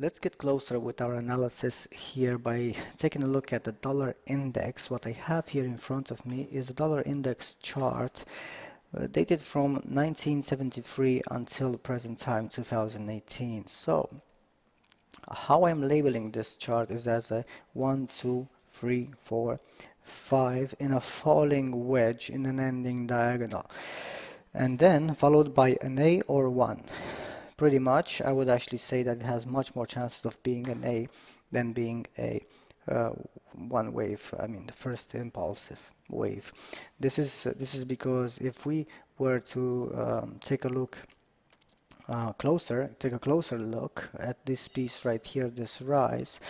Let's get closer with our analysis here by taking a look at the dollar index. What I have here in front of me is a dollar index chart uh, dated from 1973 until the present time 2018. So how I'm labeling this chart is as a 1, 2, 3, 4, 5 in a falling wedge in an ending diagonal and then followed by an A or 1 pretty much, I would actually say that it has much more chances of being an A than being a uh, one wave. I mean, the first impulsive wave. This is this is because if we were to um, take a look uh, closer, take a closer look at this piece right here, this rise,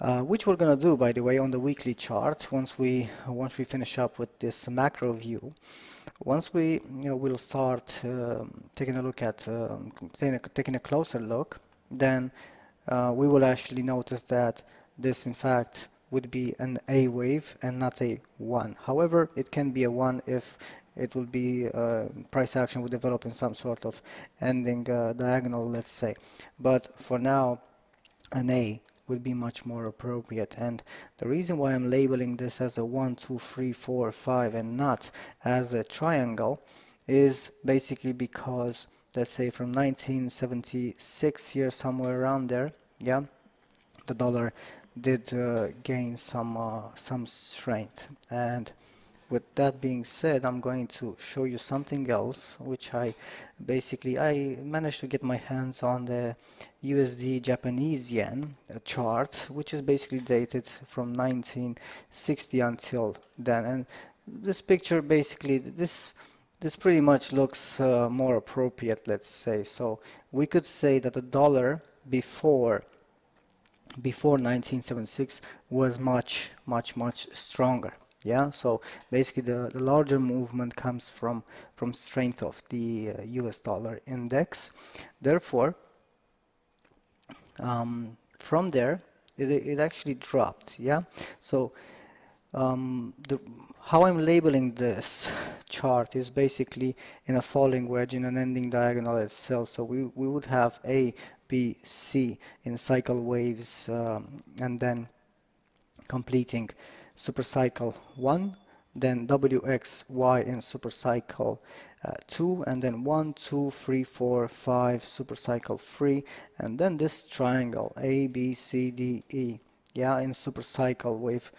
uh, which we're going to do, by the way, on the weekly chart once we once we finish up with this macro view. Once we you know, will start um, taking a look at um, taking, a, taking, a, closer look, then uh, we will actually notice that this, in fact, would be an A wave and not a 1. However, it can be a 1 if it will be uh, price action would develop in some sort of ending uh, diagonal, let's say. But for now, an A would be much more appropriate. And the reason why I'm labeling this as a 1, 2, 3, 4, 5 and not as a triangle is basically because, let's say from 1976 here, somewhere around there, yeah, the dollar did uh, gain some uh, some strength. And with that being said, I'm going to show you something else, which I basically, I managed to get my hands on the USD Japanese yen chart, which is basically dated from 1960 until then. And this picture basically, this this pretty much looks uh, more appropriate, let's say. So we could say that the dollar before before 1976 was much, much, much stronger. Yeah? So basically the, the larger movement comes from from strength of the uh, US dollar index. Therefore um, from there it, it actually dropped. Yeah? So um, the, how I'm labeling this chart is basically in a falling wedge in an ending diagonal itself. So we, we would have A B C in cycle waves um, and then completing supercycle 1, then WXY in supercycle uh, 2, and then 1, 2, 3, 4, 5, supercycle 3, and then this triangle A, B, C, D, E, yeah, in supercycle wave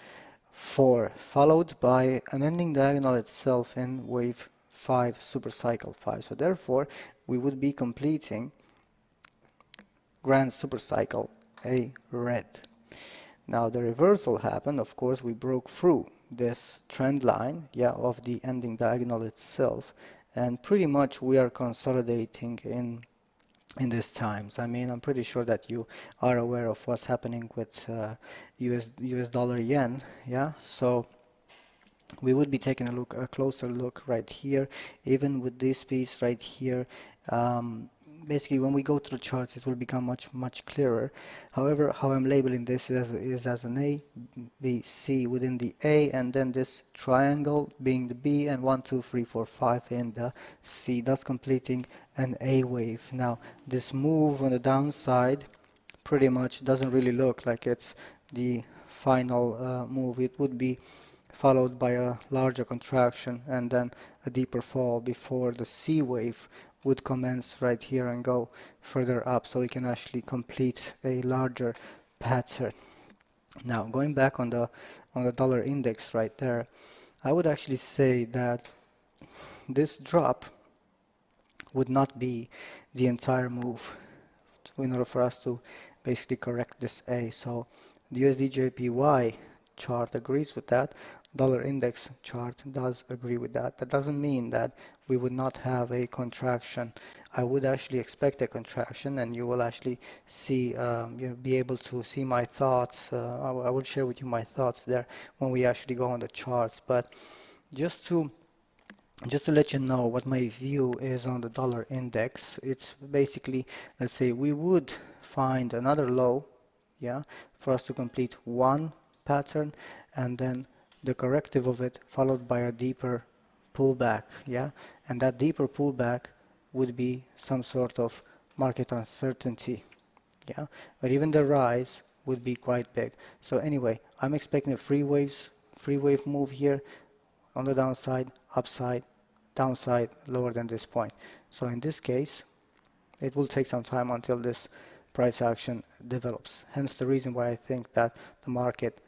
4, followed by an ending diagonal itself in wave 5, supercycle 5. So therefore, we would be completing grand supercycle A red. Now the reversal happened, of course, we broke through this trend line, yeah, of the ending diagonal itself, and pretty much we are consolidating in in these times. I mean, I'm pretty sure that you are aware of what's happening with uh, US US dollar yen, yeah. So we would be taking a look, a closer look right here, even with this piece right here. Um, basically when we go through the charts it will become much much clearer. However how I'm labeling this is, is as an A B C within the A and then this triangle being the B and 1 2 3 4 5 in the C thus completing an A wave. Now this move on the downside pretty much doesn't really look like it's the final uh, move. It would be followed by a larger contraction and then a deeper fall before the C wave would commence right here and go further up so we can actually complete a larger pattern. Now going back on the on the dollar index right there, I would actually say that this drop would not be the entire move in order for us to basically correct this A. So the USD JPY chart agrees with that dollar index chart does agree with that. That doesn't mean that we would not have a contraction. I would actually expect a contraction and you will actually see, um, you be able to see my thoughts. Uh, I, I will share with you my thoughts there when we actually go on the charts. But just to just to let you know what my view is on the dollar index, it's basically, let's say we would find another low, yeah, for us to complete one pattern and then the corrective of it followed by a deeper pullback yeah? And that deeper pullback would be some sort of market uncertainty yeah? But even the rise would be quite big. So anyway I'm expecting a free waves free wave move here on the downside upside downside lower than this point. So in this case it will take some time until this price action develops. Hence the reason why I think that the market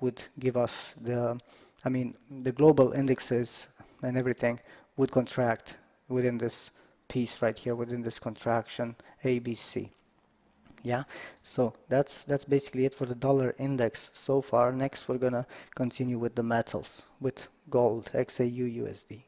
would give us the I mean the global indexes and everything would contract within this piece right here within this contraction ABC yeah? So that's that's basically it for the dollar index so far. Next we're gonna continue with the metals with gold XAU USD